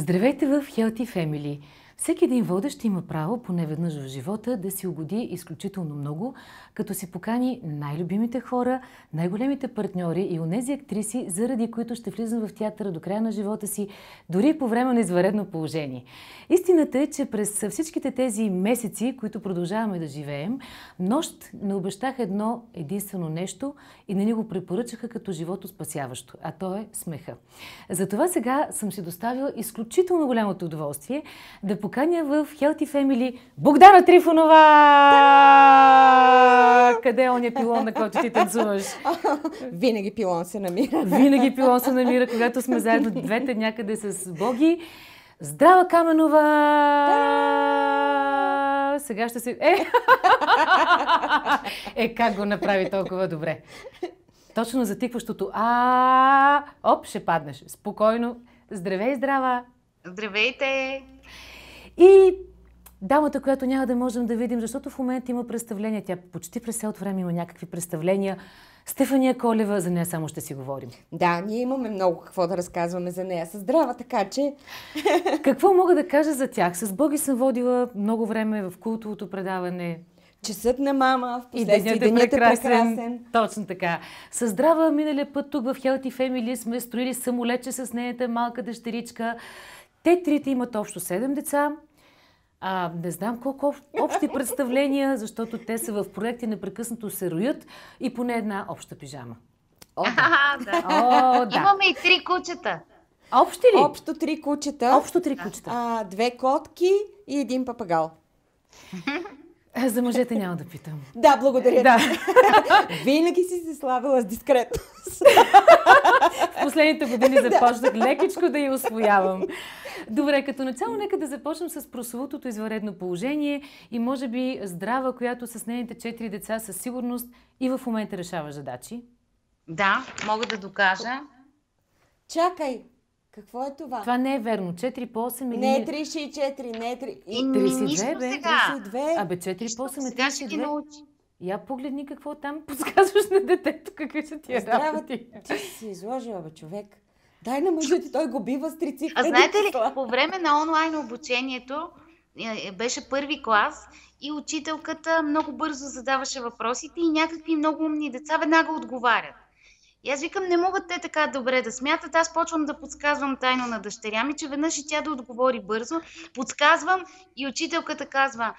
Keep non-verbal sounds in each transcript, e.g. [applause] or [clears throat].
Здравейте в Healthy Family! Всеки един водещ има право, поне веднъж в живота, да си угоди изключително много, като си покани най-любимите хора, най-големите партньори и онези актриси, заради които ще влизам в театъра до края на живота си, дори по време на изваредно положение. Истината е, че през всичките тези месеци, които продължаваме да живеем, нощ не обещах едно единствено нещо и не ни го препоръчаха като живото спасяващо, а то е смеха. Затова сега съм си доставила изключително голямото удоволствие да поканя в Healthy Family Богдана Трифонова! Къде е ония пилон, на който ти танцуваш? Винаги пилон се намира. Винаги пилон се намира, когато сме заедно двете някъде с Боги. Здрава Каменова! Сега ще си... Е! е, как го направи толкова добре? Точно затикващото а Оп, ще паднеш. Спокойно. Здравей, здрава! Здравейте! И дамата, която няма да можем да видим, защото в момента има представления. Тя почти през цялото време има някакви представления. Стефания Колева, за нея само ще си говорим. Да, ние имаме много какво да разказваме за нея. Със здрава, така че... [laughs] Какво мога да кажа за тях? С Боги съм водила много време в култовото предаване. Часът на мама, в И последствие денят е денят е прекрасен. прекрасен. Точно така. С здрава миналия път тук в Healthy Family сме строили самолече с нейната малка дъщеричка. Те трите имат общо 7 деца. А, не знам колко об- общи [laughs] представления, защото те са в проекти, непрекъснато се роят и поне една обща пижама. О, да. А, да. О, да. Имаме и три кучета. Общи ли? Общо три кучета, Общо три кучета. а, две котки и един папагал. [laughs] За мъжете няма да питам. [laughs] Да, благодаря. Да. [laughs] Винаги си се славила с дискретност. В последните години [laughs] започнах лекичко да я освоявам. Добре, като начало нека да започнем с прословутото извънредно положение и може би здрава, която с нейните четири деца със сигурност и в момента решава задачи. Да, мога да докажа. Чакай, какво е това? Това не е верно. 4 по 8 или... Не е 34, не е 3... И и ми 32, нищо бе, сега. 32. Абе, 4 по Нищо, 8 е сега ще ги 32. научи. Я погледни какво там [laughs] подсказваш на детето, какви са тия Здрава, работи. ти си изложила, бе, човек. Дай на мъжете, той го бива с трици. А знаете ли, по време на онлайн обучението е, е, беше първи клас и учителката много бързо задаваше въпросите и някакви много умни деца веднага отговарят. И аз викам, не могат те така добре да смятат. Аз почвам да подсказвам тайно на дъщеря ми, че веднъж и тя да отговори бързо. Подсказвам и учителката казва,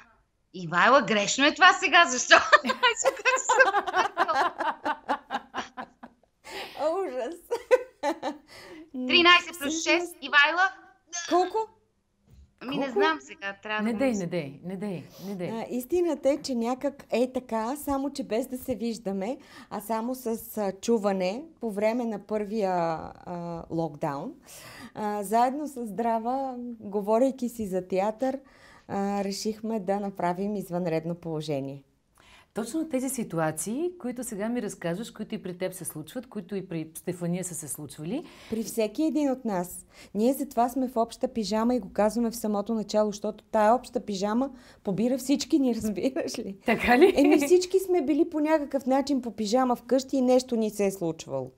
Ивайла, грешно е това сега, защо? Аз викам, «Съм О, Ужас. 13 плюс 6, Ивайла, Колко? Не знам сега, трябва Не да дей, не дей, не дей, не дей. А, истината е, че някак е така, само че без да се виждаме, а само с а, чуване по време на първия а, локдаун. А, заедно с Здрава, говорейки си за театър, а, решихме да направим извънредно положение. Точно тези ситуации, които сега ми разказваш, които и при теб се случват, които и при Стефания са се случвали, При всеки един от нас. Ние затова сме в обща пижама и го казваме в самото начало, защото тая обща пижама побира всички ни, [laughs] разбираш ли? така ли? Еми всички сме били по някакъв начин по пижама вкъщи и нещо ни се е случвало.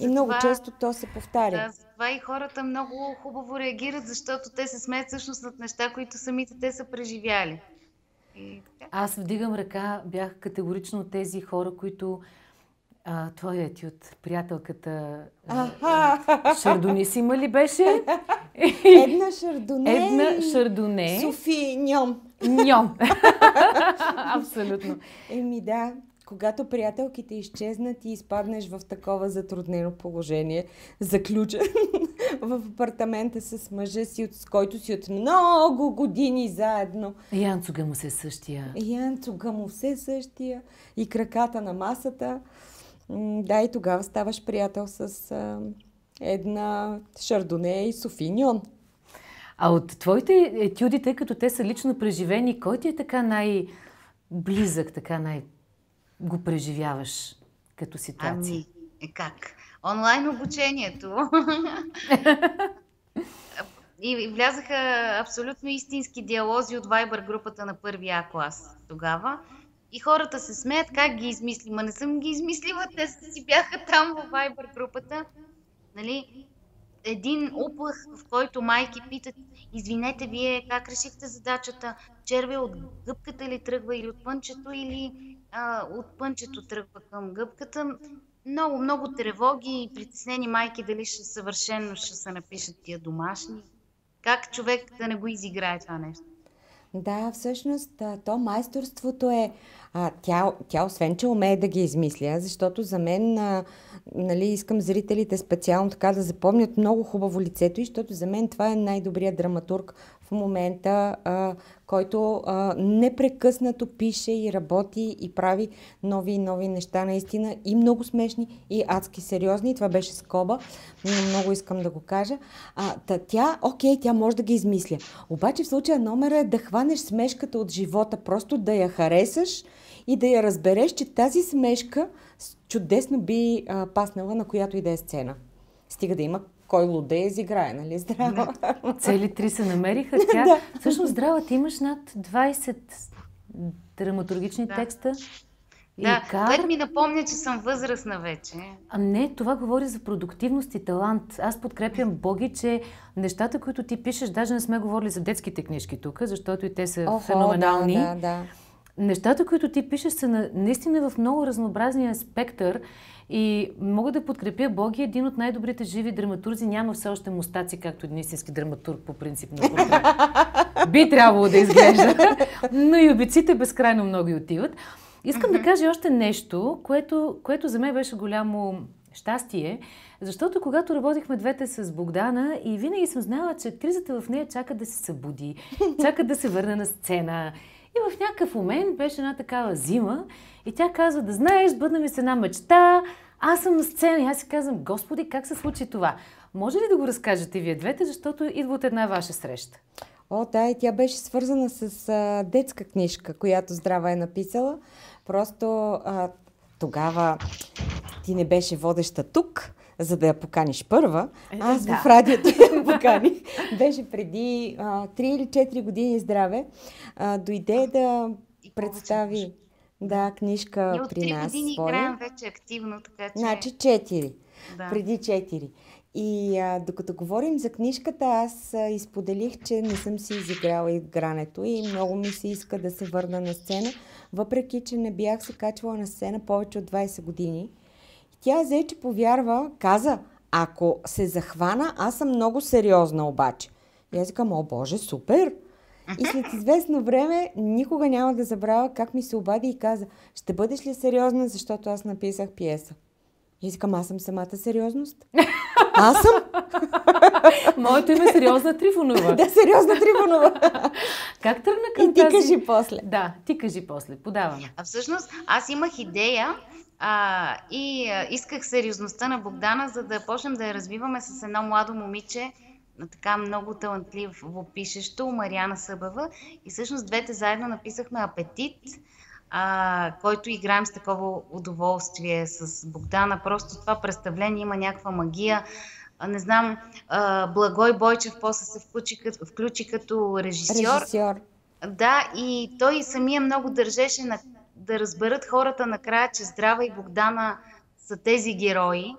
И, много затова- често то се повтаря. Да, затова и хората много хубаво реагират, защото те се смеят всъщност над неща, които самите те са преживяли. Аз вдигам ръка, бях категорично от тези хора, които а, твоя етюд, приятелката а, Аха! Шардонисима ли беше? [laughs] Една шардоне. Една шардоне. Софи ньом. Ньом. [laughs] Абсолютно. Еми да, когато приятелките изчезнат и изпаднеш в такова затруднено положение, заключен [laughs] в апартамента с мъжа си, с който си от много години заедно. Янцуга му се е същия. Янцуга му все същия и краката на масата. Да, и тогава ставаш приятел с а, една шардоне и Софиньон. А от твоите етюди, тъй като те са лично преживени, кой ти е така най-близък, така най- го преживяваш като ситуация? Ами, е как? Онлайн обучението. [laughs] И влязаха абсолютно истински диалози от Viber групата на първия А клас тогава. И хората се смеят как ги измисли. Ма не съм ги измислила, те си бяха там в Viber групата. Нали? един уплах, в който майки питат, извинете вие, как решихте задачата, черве от гъбката ли тръгва или от пънчето, или а, от пънчето тръгва към гъбката. Много, много тревоги и притеснени майки дали ще съвършено ще се напишат тия домашни. Как човек да не го изиграе това нещо? Да, всъщност то майсторството е а, тя, тя освен, че умее да ги измисля, защото за мен, а, нали, искам зрителите специално така да запомнят много хубаво лицето и защото за мен това е най-добрият драматург в момента, а, който а, непрекъснато пише и работи и прави нови и нови неща, наистина и много смешни и адски сериозни. Това беше скоба, но много искам да го кажа. А, та, тя, окей, тя може да ги измисля. Обаче в случая номера е да хванеш смешката от живота, просто да я харесаш и да я разбереш, че тази смешка чудесно би а, паснала на която и да е сцена. Стига да има кой луде изиграе, нали? Здраво. Цели три се намериха. [laughs] Тя, да. Всъщност, здрава, ти имаш над 20 драматургични да. текста. Да, кар... което ми напомня, че съм възрастна вече. А не, това говори за продуктивност и талант. Аз подкрепям Боги, че нещата, които ти пишеш, даже не сме говорили за детските книжки тук, защото и те са Охо, феноменални. Да, да, да. Нещата, които ти пишеш, са на, наистина в много разнообразния спектър и мога да подкрепя Боги, един от най-добрите живи драматурзи. Няма все още мустаци, както един истински драматург по принцип на портрет. [laughs] Би трябвало да изглежда, но и обиците безкрайно много и отиват. Искам да кажа още нещо, което, което за мен беше голямо щастие, защото когато работихме двете с Богдана и винаги съм знала, че кризата в нея чака да се събуди, чака да се върне на сцена. И в някакъв момент беше една такава зима и тя казва, да знаеш, бъдна ми се една мечта, аз съм на сцена и аз си казвам, Господи, как се случи това? Може ли да го разкажете вие двете, защото идва от една ваша среща? О, да, и тя беше свързана с а, детска книжка, която Здрава е написала. Просто а, тогава ти не беше водеща тук, за да я поканиш първа. Е, Аз да. в радиото я поканих. Беше преди а, 3 или 4 години здраве. А, дойде да представи да, книжка при нас. години своя. играем вече активно, така че... Значи 4. Да. Преди 4. И а, докато говорим за книжката, аз а, изподелих, че не съм си изиграла игрането и много ми се иска да се върна на сцена, въпреки, че не бях се качвала на сцена повече от 20 години. Тя взе, че повярва, каза, ако се захвана, аз съм много сериозна обаче. И аз казвам, о боже, супер! И след [laughs] известно време никога няма да забравя как ми се обади и каза, ще бъдеш ли сериозна, защото аз написах пиеса. И искам, аз съм самата сериозност. [laughs] Аз съм. [laughs] Моето име е Сериозна Трифонова. [laughs] да, Сериозна Трифонова. как тръгна към И ти тази... кажи после. Да, ти кажи после. Подаваме. А всъщност аз имах идея а, и а, исках сериозността на Богдана, за да почнем да я развиваме с едно младо момиче, така много талантливо пишещо, Мариана Събава. И всъщност двете заедно написахме Апетит, а, който играем с такова удоволствие с Богдана. Просто това представление има някаква магия. А, не знам, а, Благой Бойчев после се включи, включи като режисьор. Режисьор. Да, и той самия много държеше на, да разберат хората накрая, че Здрава и Богдана са тези герои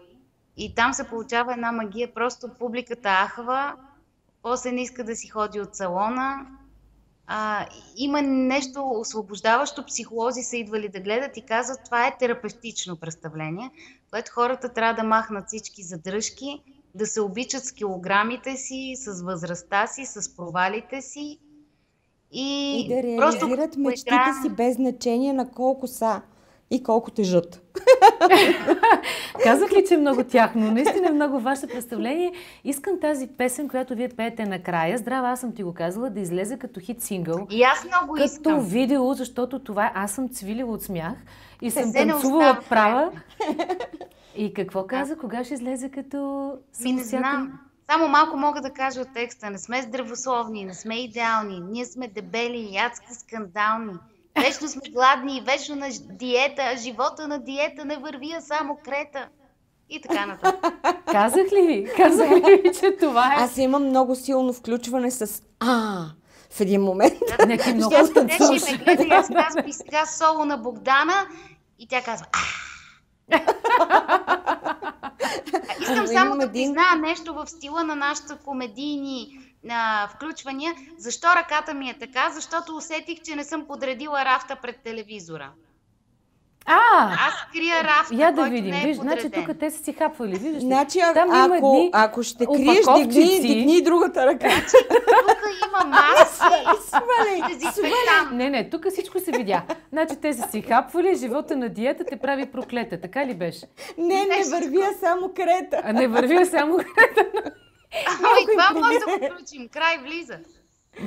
и там се получава една магия, просто публиката ахва, после не иска да си ходи от салона. А, има нещо освобождаващо, психолози са идвали да гледат и казват, това е терапевтично представление, което хората трябва да махнат всички задръжки, да се обичат с килограмите си, с възрастта си, с провалите си. И, и да реализират просто, мечтите си без значение на колко са и колко тежат. [laughs] Казах ли, че е много тяхно? Наистина е много ваше представление. Искам тази песен, която вие пеете накрая. Здрава, аз съм ти го казала, да излезе като хит сингъл. И аз много като искам. Като видео, защото това аз съм цвилила от смях и съм танцувала права. [laughs] И какво каза? Кога ще излезе като Ми не знам. Само малко мога да кажа от текста. Не сме здравословни, не сме идеални. Ние сме дебели, ядски, скандални. Вечно сме гладни и вечно на диета, а живота на диета не върви, а само крета. И така нататък. [laughs] Казах ли ви? Казах ли ви, че това е? Аз имам много силно включване с А в един момент. Да, не, ти много. Ще ме гледа и аз казвам, и сега соло на Богдана и тя казва А. [laughs] Искам само да призная нещо в стила на нашите комедийни а, включвания. Защо ръката ми е така? Защото усетих, че не съм подредила рафта пред телевизора. А, Аз крия рафта, я да който видим. не е Виж, значи тук те са си хапвали, виждаш? Значи, Там има ако, едни ако ще криеш, дигни, дигни другата ръка. Тук има маски. [laughs] Сваляй, Дезинфектант. Не, не, тук всичко се видя. Значи те са си хапвали, живота на диета те прави проклета. Така ли беше? Не, не върви, а само крета. А не върви само... Ами това може да го включим. Край влиза.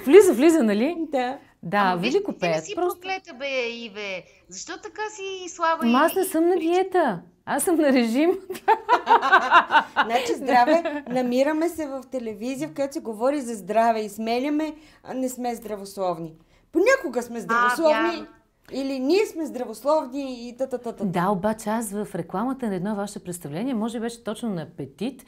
Влиза, влиза, нали? Да. Да, Ама велико ти не пеят. си Просто... проклета, бе, Иве. Защо така си слаба Ама аз не съм на диета. Аз съм на режим. [laughs] Значи здраве, намираме се в телевизия, в която се говори за здраве и сменяме, а не сме здравословни. Понякога сме здравословни, вярно. или ние сме здравословни и та-та-та-та. Да, обаче аз в рекламата на едно ваше представление, може беше точно на апетит,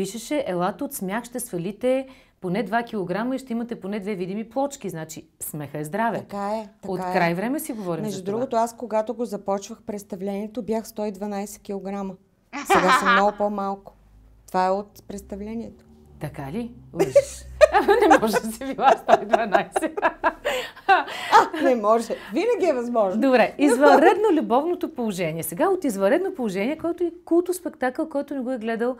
пишеше, елате от смях ще свалите поне 2 кг и ще имате поне две видими плочки. Значи смеха е здраве. Така е, така От е. край време си говорим Между за това. другото, аз когато го започвах представлението, бях 112 кг. Сега съм много по-малко. Това е от представлението. Така ли? Ама не може да си била 112. Не може. Винаги е възможно. Добре, извънредно любовното положение. Сега от извънредно положение, който е култо спектакъл, който не го е гледал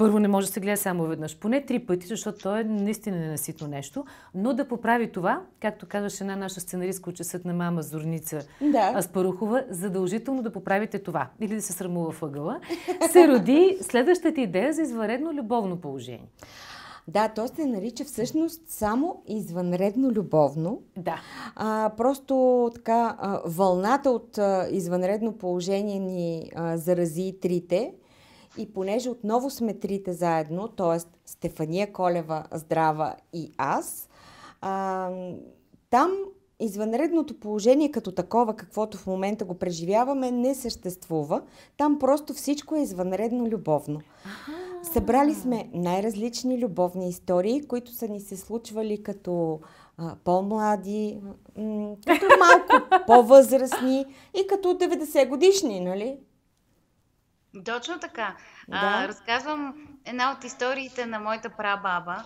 първо не може да се гледа само веднъж, поне три пъти, защото то е наистина ненаситно нещо, но да поправи това, както казваше една наша сценаристка часът на мама Зорница Да. Аспарухова, задължително да поправите това или да се срамува въгъла, се роди следващата идея за извънредно любовно положение. Да, то се нарича всъщност само извънредно любовно. Да. А, просто така, а, вълната от а, извънредно положение ни а, зарази трите. И понеже отново сме трите заедно, т.е. Стефания Колева, Здрава и аз, а, там извънредното положение като такова, каквото в момента го преживяваме, не съществува. Там просто всичко е извънредно любовно. Събрали сме най-различни любовни истории, които са ни се случвали като а, по-млади, м- като малко [laughs] по-възрастни и като 90 годишни, нали? Точно така. Да. А, разказвам една от историите на моята прабаба,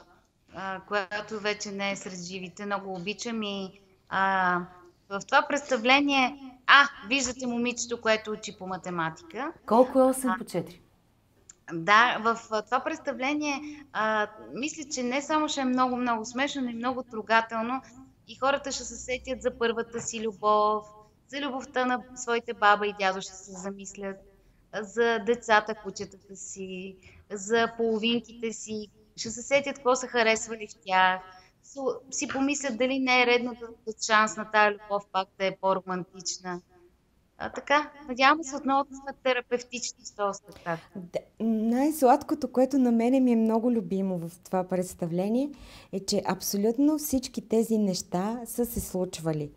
а, която вече не е сред живите. Много обичам и а, в това представление... А, виждате момичето, което учи по математика. Колко е 8 по 4? Да, в това представление а, мисля, че не само ще е много-много смешно, но и много трогателно и хората ще се сетят за първата си любов, за любовта на своите баба и дядо ще се замислят, за децата, кучетата си, за половинките си, ще се сетят какво са харесвали в тях, си помислят дали не е редно да дадат шанс на тая любов пак да е по-романтична. А, така, надявам се отново да сме терапевтични с този спектакъл. Да, най-сладкото, което на мене ми е много любимо в това представление, е, че абсолютно всички тези неща са се случвали.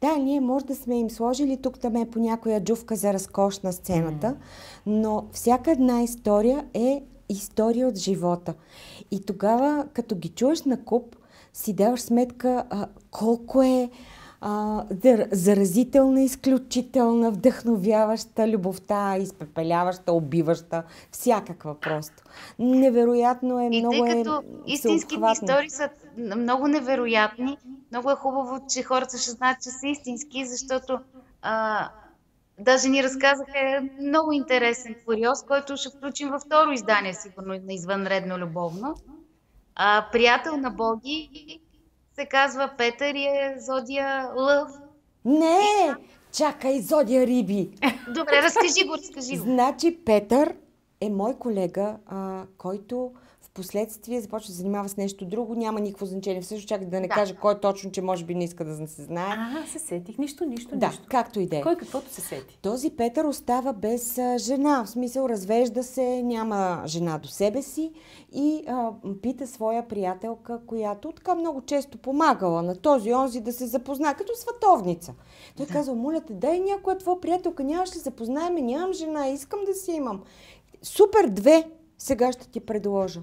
Да, ние може да сме им сложили тук там е по някоя джувка за разкош на сцената, но всяка една история е история от живота. И тогава, като ги чуеш на куп, си даваш сметка а, колко е а, зар- заразителна, изключителна, вдъхновяваща любовта, изпепеляваща, убиваща, всякаква просто. Невероятно е, И много тъй е като истинските всеобхватно. истории са много невероятни, много е хубаво, че хората ще знаят, че са истински, защото а, даже ни разказаха много интересен куриоз, който ще включим във второ издание, сигурно, на извънредно любовно. А, приятел на Боги се казва Петър и е зодия Лъв. Не! Чакай, зодия риби! Добре, разкажи го, разкажи го. Значи Петър е мой колега, а, който последствие започва да се занимава с нещо друго. Няма никакво значение. Всъщност чакай да не Да. кажа кой точно, че може би не иска да се знае. А, се сетих. Нищо, нищо, да, нищо. както и да е. Кой каквото се сети. Този Петър остава без а, жена, в смисъл развежда се, няма жена до себе си и а, пита своя приятелка, която така много често помагала на този онзи да се запознае, като световница. Той казва, моля те, дай някоя твоя приятелка, нямаш ли запознаеме, нямам жена, искам да си имам. Супер, две, сега ще ти предложа.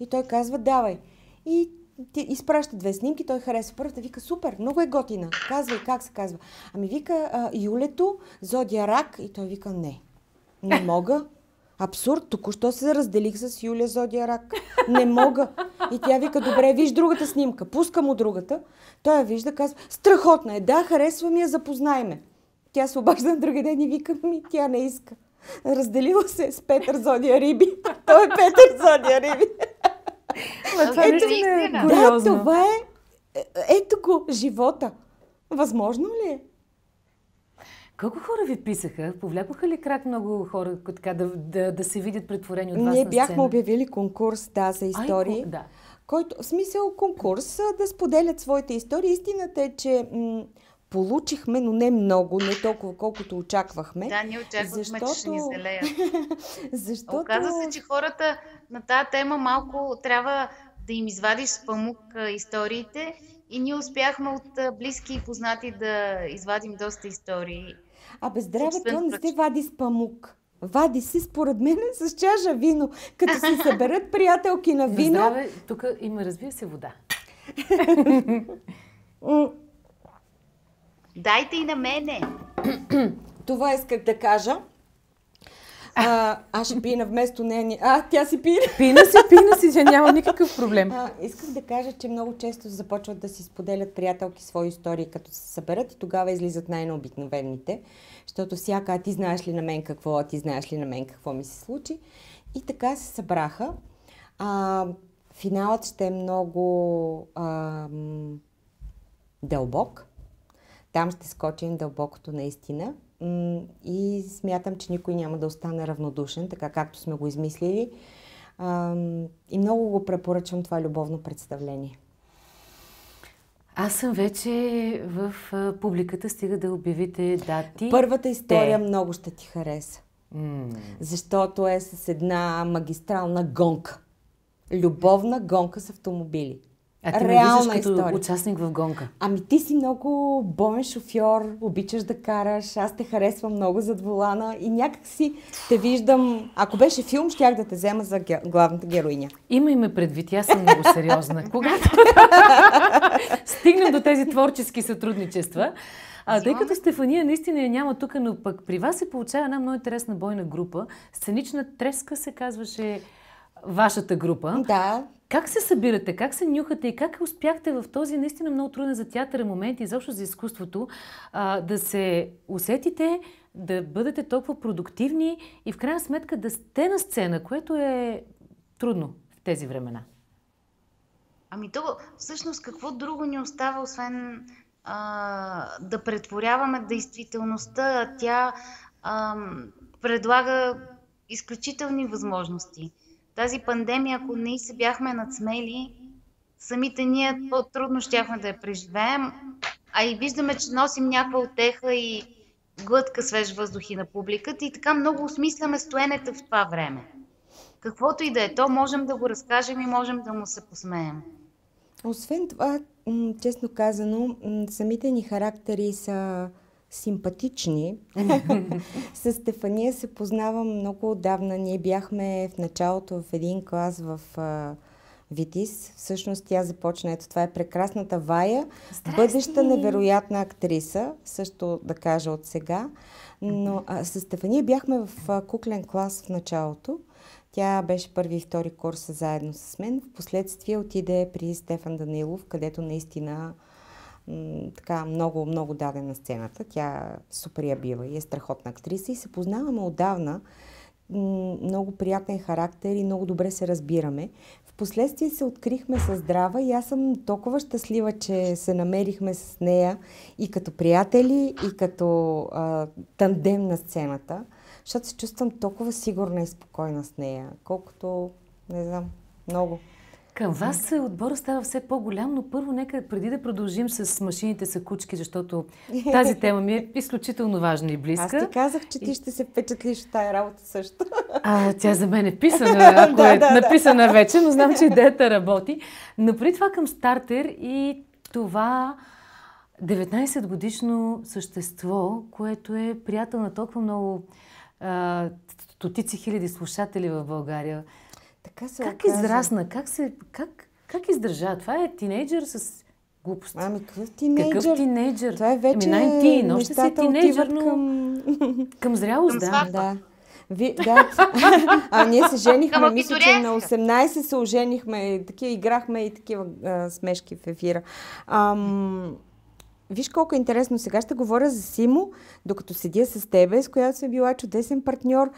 И той казва, давай. И ти изпраща две снимки, той харесва първата, вика, супер, много е готина. Казва и как се казва. Ами вика, а, Юлето, Зодия Рак, и той вика, не, не мога. Абсурд, току-що се разделих с Юлия Зодия Рак. Не мога. И тя вика, добре, виж другата снимка. Пуска му другата. Той я вижда, казва, страхотна е, да, харесва ми я, запознай ме. Тя се обажда на други ден и вика ми, тя не иска. Разделила се с Петър Зодия Риби. Той е Петър Зодия Риби. Това Ето, е истина. Да, това е, е- ето го, живота. Възможно ли е? Колко хора ви писаха? Повлякоха ли крак много хора така, да, да, да се видят претворени от вас Ние на бяхме обявили конкурс, да, за Ай, истории. ко- да. който, в смисъл конкурс, да споделят своите истории. Истината е, че м- получихме, но не много, не толкова колкото очаквахме. Да, ние очаквахме, че ще ни Защото- залеят. [laughs] Защото... Оказва се, че хората на тази тема малко трябва да им извадиш с памук а, историите и ние успяхме от а, близки и познати да извадим доста истории. Абе, здраве, Собствен то не се вади с памук. Вади се, според мен, [laughs] с чаша вино. Като се съберат приятелки на На вино, здраве, тук има, разбира се, вода. [laughs] Дайте и на мене! [clears throat] това исках да кажа. А, аз ще пина вместо нея. А, тя си пие. Пина си, пина си, че няма никакъв проблем. А, исках да кажа, че много често започват да си споделят приятелки свои истории, като се съберат и тогава излизат най-необикновените, защото всяка, а ти знаеш ли на мен какво, а ти знаеш ли на мен какво ми се случи. И така се събраха. А, финалът ще е много а, дълбок. Там ще скочим дълбокото наистина. И смятам, че никой няма да остане равнодушен, така както сме го измислили. И много го препоръчвам това любовно представление. Аз съм вече в публиката, стига да обявите дати. Първата история Те. много ще ти хареса, М. защото е с една магистрална гонка. Любовна гонка с автомобили. А ти ме Реална виждаш като история. участник в гонка. Ами ти си много боен шофьор, обичаш да караш, аз те харесвам много зад волана и някак си те виждам, ако беше филм, щях да те взема за ге- главната героиня. Имай ме предвид, аз съм много сериозна. [laughs] Когато стигнем до тези творчески сътрудничества, а, тъй като Стефания наистина я няма тук, но пък при вас се получава една много интересна бойна група. Сценична треска се казваше вашата група. Да, Как се събирате, как се нюхате и как успяхте в този наистина много труден за театъра момент и изобщо за изкуството а, да се усетите, да бъдете толкова продуктивни и в крайна сметка да сте на сцена, което е трудно в тези времена? Ами то, всъщност, какво друго ни остава, освен а, да претворяваме действителността? Тя а, предлага изключителни възможности. Тази пандемия, ако не се бяхме надсмели, самите ние по-трудно щяхме да я преживеем, а и виждаме, че носим някаква отеха и глътка свеж въздух и на публиката и така много осмисляме стоенето в това време. Каквото и да е то, можем да го разкажем и можем да му се посмеем. Освен това, честно казано, самите ни характери са симпатични. [laughs] С Стефания се познавам много отдавна. Ние бяхме в началото в един клас в а, Витис. Всъщност тя започна, ето това е прекрасната Вая, Здрасти! бъдеща невероятна актриса, също да кажа от сега. Но а, с Стефания бяхме в а, куклен клас в началото. Тя беше първи и втори курс заедно с мен. Впоследствие отиде при Стефан Данилов, където наистина така много, много даде на сцената. Тя супер я бива и е страхотна актриса и се познаваме отдавна. Много приятен характер и много добре се разбираме. Впоследствие се открихме с Здрава и аз съм толкова щастлива, че се намерихме с нея и като приятели, и като а, тандем на сцената, защото се чувствам толкова сигурна и спокойна с нея, колкото, не знам, много. Към вас е, отбора става все по-голям, но първо нека преди да продължим с машините са кучки, защото [laughs] тази тема ми е изключително важна и Аз близка. ти казах, че ти ще се впечатлиш от тая работа също. А, тя за мен е [laughs] писана, ако Да, е да, да. написана вече, но знам, че [laughs] идеята работи. Но преди това към стартер и това 19 годишно същество, което е приятел на толкова много а, стотици хиляди слушатели в България. Така се Как оказа. израсна? Как, се, как, как издържа? Това е тинейджър с глупости. Ами какъв тинейджър? Какъв тинейджър? Това е вече Ами 19, още си е тинейджър, но към, [laughs] към... зрялост, да. Да. Ви, да. а ние се женихме, мисля, че на 18 се оженихме, такива, играхме и такива а, смешки в ефира. Ам, Виж колко е интересно. Сега ще говоря за Симо, докато седя с тебе, с която съм била чудесен партньор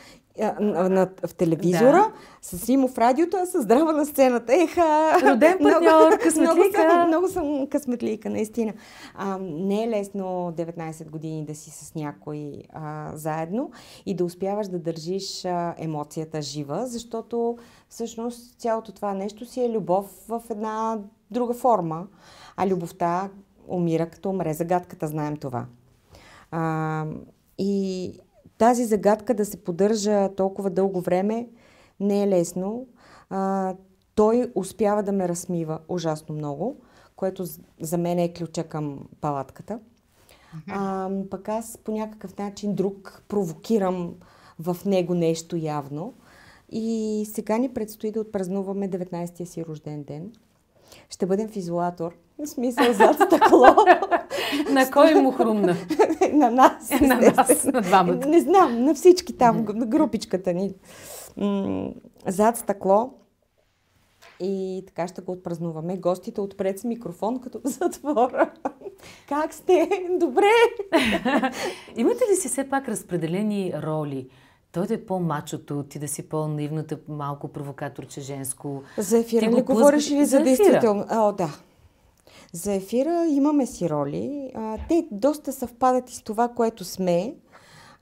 на, на, в телевизора, да. с Симо в радиото, а с здрава на сцената. Еха! Роден партньор, късметлика! [laughs] Много съм, много съм късметлика, наистина. А, не е лесно 19 години да си с някой а, заедно и да успяваш да държиш а, емоцията жива, защото всъщност цялото това нещо си е любов в една друга форма. А любовта умира като умре. Загадката знаем това. А, и тази загадка да се поддържа толкова дълго време не е лесно. А, той успява да ме разсмива ужасно много, което за мен е ключа към палатката. А, пък аз по някакъв начин друг провокирам в него нещо явно. И сега ни предстои да отпразнуваме 19-я си рожден ден. Ще бъдем в изолатор в смисъл зад стъкло. на кой му хрумна? [laughs] на нас. На нас, на двамата. Не знам, на всички там, на групичката ни. зад стъкло. И така ще го отпразнуваме. Гостите отпред с микрофон, като в затвора. [laughs] как сте? Добре! [laughs] Имате ли си все пак разпределени роли? Той да е по-мачото, ти да си по-наивната, малко провокаторче женско. За ефира ли говориш или за, за действително? О, да. За ефира имаме си роли. А, те доста съвпадат и с това, което сме.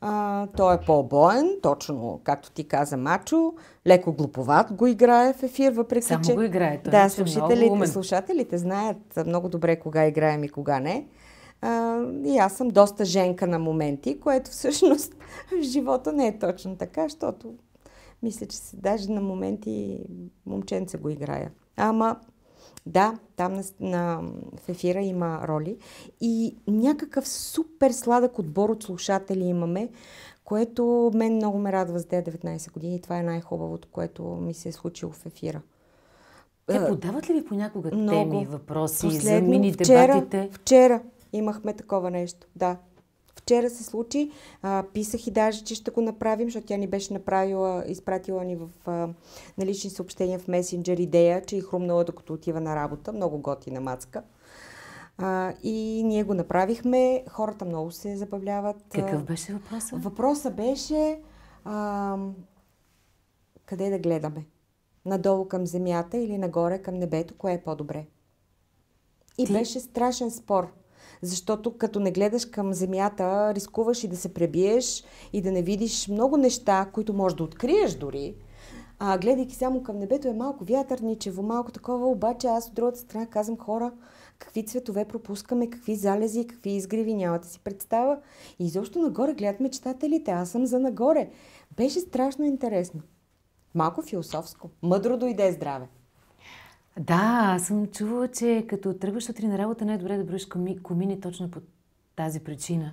А, той е по-боен, точно както ти каза Мачо. Леко глуповат го играе в ефир, въпреки Само че... го играе. Той да, слушателите, слушателите знаят много добре кога играем и кога не. А, и аз съм доста женка на моменти, което всъщност в живота не е точно така, защото мисля, че даже на моменти момченце го играя. Ама да, там на, на, в ефира има роли и някакъв супер сладък отбор от слушатели имаме, което мен много ме радва за тези 19 години. Това е най-хубавото, което ми се е случило в ефира. Те подават ли ви понякога много. теми, въпроси Последно, за мини вчера, дебатите? Вчера имахме такова нещо, да. Вчера се случи, а, писах и даже, че ще го направим, защото тя ни беше направила, изпратила ни в а, налични съобщения в месенджер идея, че и хрумнала докато отива на работа. Много готина мацка. А, и ние го направихме. Хората много се забавляват. Какъв беше въпросът? Въпросът беше а, къде да гледаме? Надолу към земята или нагоре към небето, кое е по-добре? И Ти... беше страшен спор. Защото като не гледаш към земята, рискуваш и да се пребиеш и да не видиш много неща, които можеш да откриеш дори. А гледайки само към небето е малко вятърничево, малко такова, обаче аз от другата страна казвам хора, какви цветове пропускаме, какви залези, какви изгриви, нямате си представа. И изобщо нагоре гледат мечтателите, аз съм за нагоре. Беше страшно интересно. Малко философско. Мъдро дойде здраве. Да, аз съм чувала, че като тръгваш утре на работа, не е да броиш комини точно по тази причина.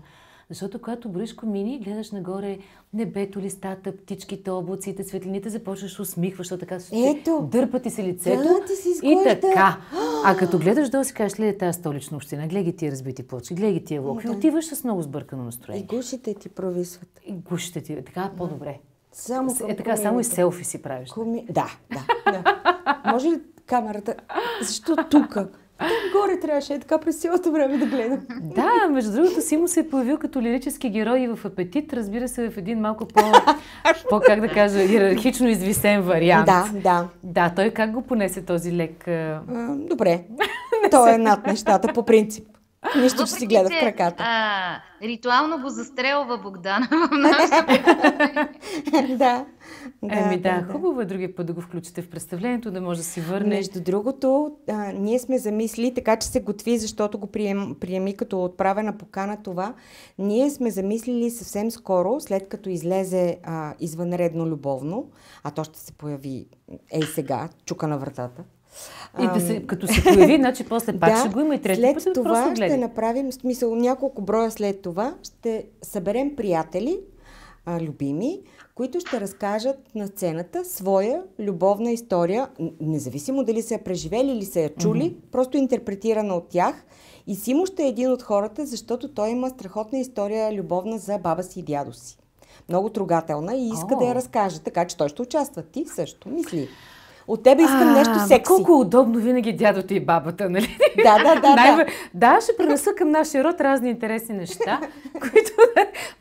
Защото когато броиш комини, гледаш нагоре небето, листата, птичките, облаците, светлините, започваш усмихваш, защото така Ето, дърпа ти се лицето. Да, ти си и така. А като гледаш долу си кажеш, гледай тази столична община, гледай тия разбити плочи, гледай тия локви, да. отиваш с много сбъркано настроение. И гушите ти провисват. И гушите ти, така по-добре. Само е така, само и селфи си правиш. Коми... Да, да, да. Може ли камерата. Защо тук? Там горе трябваше е така през цялото време да гледам. Да, между другото Симо се е появил като лирически герой и в апетит, разбира се, в един малко по, по как да кажа, иерархично извисен вариант. Да, да. Да, той как го понесе този лек? Добре. той е над нещата по принцип. Нищо, че си гледа в краката. А, ритуално го застрелва Богдана [laughs] Да. Да, Еми да, да, хубаво е другия път да го включите в представлението, да може да си върне. Между другото, а, ние сме замисли, така че се готви, защото го прием, приеми като отправена покана това. Ние сме замислили съвсем скоро, след като излезе а, извънредно любовно, а то ще се появи ей сега, чука на вратата. И да се, като се [laughs] появи, значи после пак да, ще го има и трети след път това ще направим, смисъл няколко броя след това, ще съберем приятели, а, любими, които ще разкажат на сцената своя любовна история, независимо дали са я преживели или са я чули, mm-hmm. просто интерпретирана от тях. И Симо ще е един от хората, защото той има страхотна история любовна за баба си и дядо си. много трогателна и иска О. да я разкаже, така че той ще участва. Ти също, мисли. От тебе искам нещо А, секси. Колко удобно винаги дядото и бабата, нали? Да, да, да, Най- да. да, ще пренеса към нашия род разни интересни неща, [laughs] които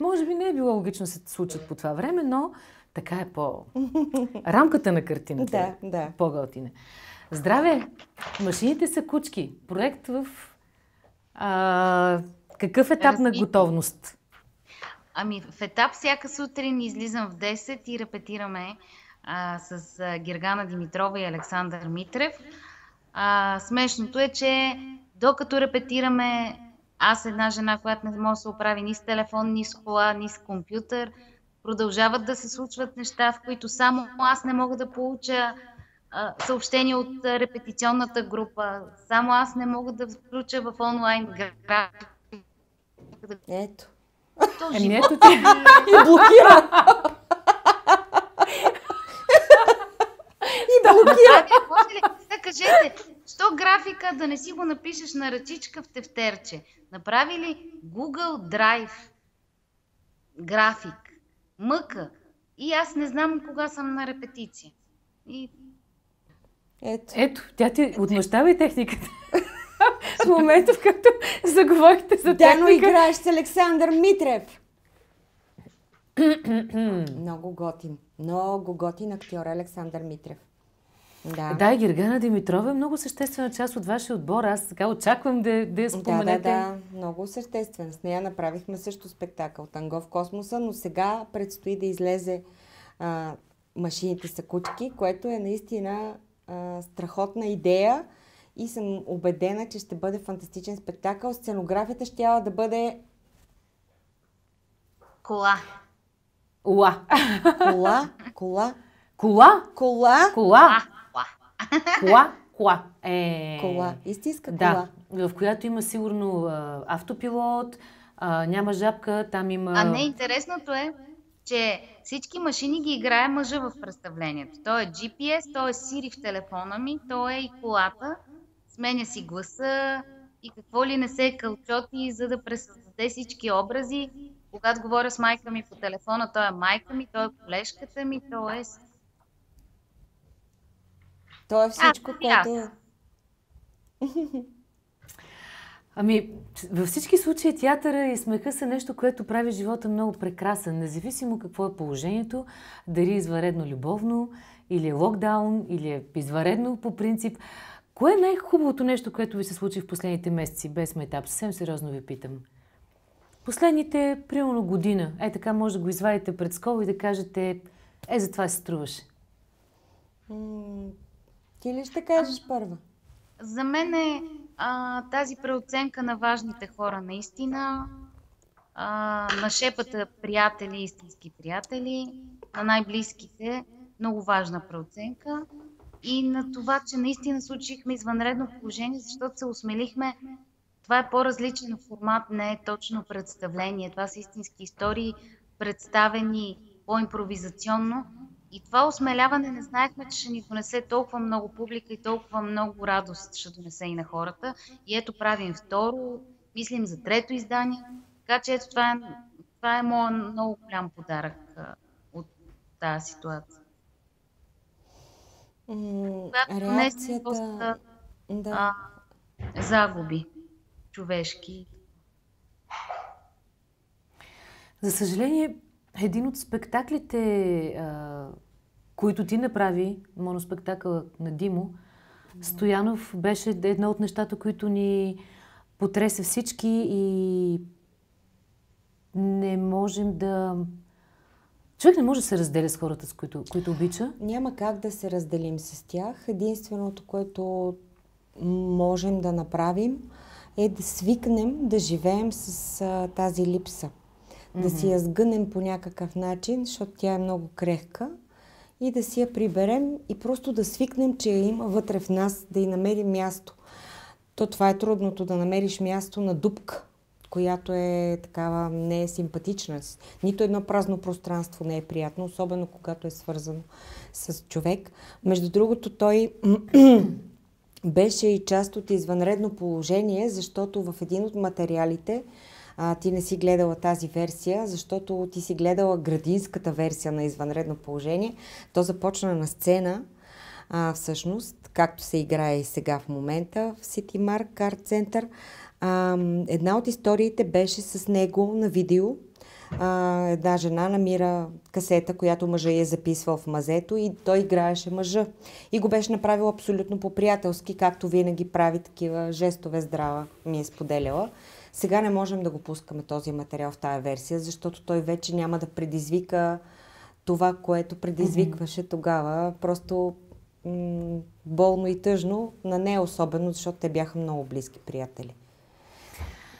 може би не е било логично да се случат по това време, но така е по... Рамката на картината е Да, да. по-готина. Здраве! Машините са кучки. Проект в... А, какъв етап на Развитие. готовност? Ами в етап всяка сутрин излизам в 10 и репетираме а, с а, Гергана Димитрова и Александър Митрев. А, смешното е, че докато репетираме, аз една жена, която не може да се оправи ни с телефон, ни с кола, ни с компютър, продължават да се случват неща, в които само аз не мога да получа а, съобщения от а, репетиционната група, само аз не мога да включа в онлайн график. Ето. То Еми ето ти. [laughs] И блокира. [laughs] и блокира. Ами, може ли, сега кажете, що графика да не си го напишеш на ръчичка в тефтерче? Направи ли Google Drive график? Мъка. И аз не знам кога съм на репетиция. И Ето. Ето, тя ти отмъщава и техниката. в момента, в който заговорите за Дано техника. играеш с Александър Митрев. [clears throat] много готин. Много готин актьор Александър Митрев. Да. Да, и Гергана Димитрова е много съществена част от вашия отбор. Аз така очаквам да, да я Да, да, споменете. да, много съществен. С нея направихме също спектакъл Танго в космоса, но сега предстои да излезе а, Машините са кучки, което е наистина а, страхотна идея и съм убедена, че ще бъде фантастичен спектакъл. Сценографията ще да бъде [laughs] кола. Кола, кола, Кола? кола, Кола? Кола. Кола? [laughs] Кола. Е... кола, истинска Да, кола. в която има сигурно а, автопилот, а, няма жабка, там има... А не, интересното е, че всички машини ги играе мъжа в представлението. Той е GPS, той е Siri в телефона ми, той е и колата, сменя си гласа и какво ли не се кълчоти, за да пресъздаде всички образи. Когато говоря с майка ми по телефона, той е майка ми, той е колежката ми, той е... То е всичко, и аз. което... [laughs] Ами, във всички случаи театъра и смеха са нещо, което прави живота много прекрасен, независимо какво е положението, дали е изваредно любовно, или е локдаун, или е изваредно по принцип. Кое е най-хубавото нещо, което ви се случи в последните месеци, без метап? Съвсем сериозно ви питам. Последните, примерно година, е така може да го извадите пред скола и да кажете, е, за това се струваше. Ти ли ще кажеш първа? За мен е а, тази преоценка на важните хора наистина, а, на шепата приятели, истински приятели, на най-близките, много важна преоценка и на това, че наистина случихме извънредно положение, защото се осмелихме. Това е по-различен формат, не е точно представление. Това са истински истории, представени по-импровизационно. И това осмеляване не знаехме, че ще ни донесе толкова много публика и толкова много радост ще донесе и на хората. И ето правим второ, мислим за трето издание. Така че ето това е, това е моят много голям подарък от тази ситуация. Която донесе доста Да. а, загуби човешки. За съжаление, един от спектаклите, а, които ти направи, моноспектакъл на Димо, Стоянов беше едно от нещата, които ни потресе всички и не можем да... Човек не може да се разделя с хората, с които, които обича. Няма как да се разделим с тях. Единственото, което можем да направим, е да свикнем да живеем с а, тази липса. Да си я сгънем по някакъв начин, защото тя е много крехка и да си я приберем и просто да свикнем, че я има вътре в нас, да й намерим място. То това е трудното, да намериш място на дупка, която е такава, не е симпатична. Нито едно празно пространство не е приятно, особено когато е свързано с човек. Между другото, той [clears throat] беше и част от извънредно положение, защото в един от материалите а, ти не си гледала тази версия, защото ти си гледала градинската версия на извънредно положение. То започна на сцена, а, всъщност, както се играе и сега в момента в City Mark Art Center. А, една от историите беше с него на видео, а, една жена намира касета, която мъжа е записвал в мазето и той играеше мъжа. И го беше направил абсолютно по-приятелски, както винаги прави такива жестове здрава, ми е споделяла. Сега не можем да го пускаме този материал в тая версия, защото той вече няма да предизвика това, което предизвикваше тогава. Просто м- болно и тъжно, на нея особено, защото те бяха много близки приятели.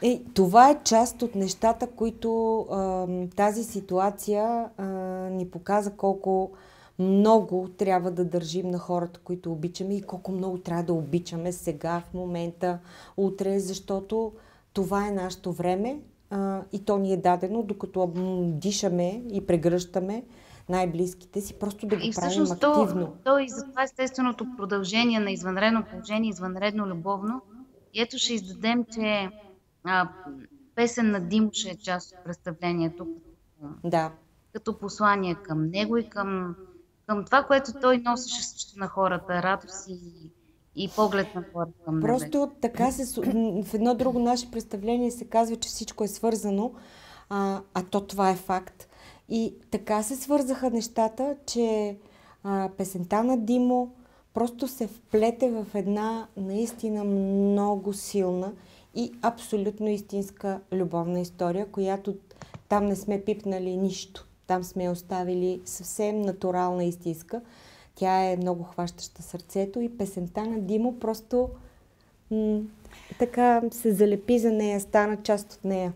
Е, това е част от нещата, които а, тази ситуация а, ни показа колко много трябва да държим на хората, които обичаме и колко много трябва да обичаме сега, в момента, утре, защото това е нашето време а, и то ни е дадено, докато дишаме и прегръщаме най-близките си, просто да го и правим активно. То, то и затова естественото продължение на извънредно положение, извънредно любовно. И ето ще издадем, че а, песен на Димош е част от представлението. Да. Като послание към него и към, към това, което той носеше също на хората, радост и, и поглед на хората към него. Просто така се... В едно друго наше представление се казва, че всичко е свързано, а, а то това е факт. И така се свързаха нещата, че а, песента на Димо просто се вплете в една наистина много силна и абсолютно истинска любовна история, която там не сме пипнали нищо. Там сме оставили съвсем натурална истинска. Тя е много хващаща сърцето и песента на Димо просто м- така се залепи за нея, стана част от нея.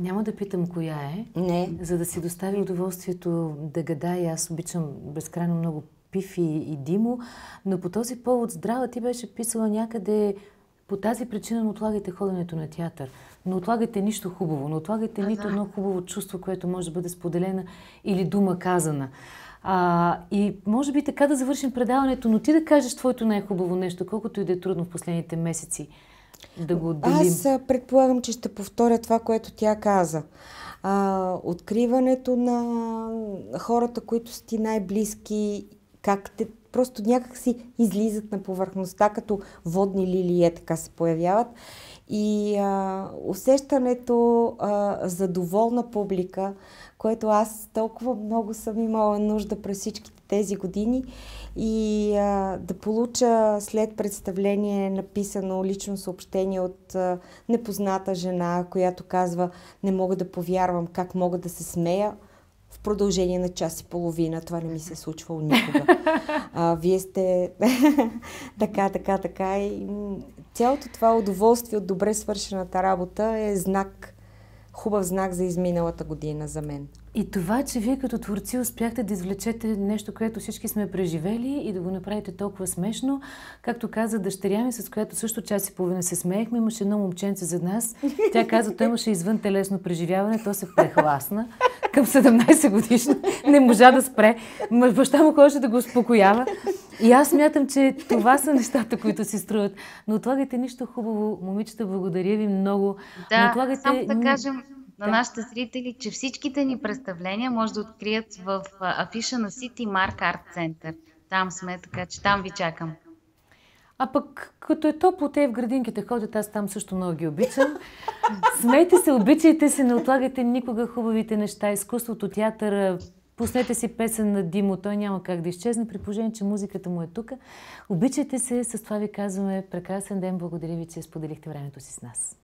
Няма да питам коя е. Не. За да си достави удоволствието да гадая. Аз обичам безкрайно много Пифи и Димо, но по този повод здрава ти беше писала някъде по тази причина не отлагайте ходенето на театър. Не отлагайте нищо хубаво. Не отлагайте нито едно хубаво чувство, което може да бъде споделена или дума казана. А, и може би така да завършим предаването, но ти да кажеш твоето най-хубаво нещо, колкото и да е трудно в последните месеци да го отделим. Аз предполагам, че ще повторя това, което тя каза. А, откриването на хората, които са ти най-близки, как те просто някак си излизат на повърхността, като водни лилии, така се появяват. И а, усещането а, за доволна публика, което аз толкова много съм имала нужда през всичките тези години и а, да получа след представление написано лично съобщение от а, непозната жена, която казва не мога да повярвам как мога да се смея в продължение на час и половина. Това не ми се е случвало никога. [laughs] А, вие сте [laughs] така, така, така. И цялото това удоволствие от добре свършената работа е знак, хубав знак за изминалата година за мен. И това, че вие като творци успяхте да извлечете нещо, което всички сме преживели и да го направите толкова смешно, както каза дъщеря ми, с която също час и половина се смеехме, имаше едно момченце за нас. Тя каза, той имаше извън телесно преживяване, то се прехласна към 17 годишна. Не можа да спре. Баща му ходеше да го успокоява. И аз мятам, че това са нещата, които си струват. Но отлагайте нищо хубаво. Момичета, благодаря ви много. Да, само да кажем, на да. нашите зрители, че всичките ни представления може да открият в афиша на City Mark Art Center. Там сме, така че там ви чакам. А пък като е топло, те в градинките ходят, аз там също много ги обичам. Смейте се, обичайте се, не отлагайте никога хубавите неща, изкуството, театъра, Пуснете си песен на Димо, той няма как да изчезне, при положение, че музиката му е тук. Обичайте се, с това ви казваме прекрасен ден, благодаря ви, че споделихте времето си с нас.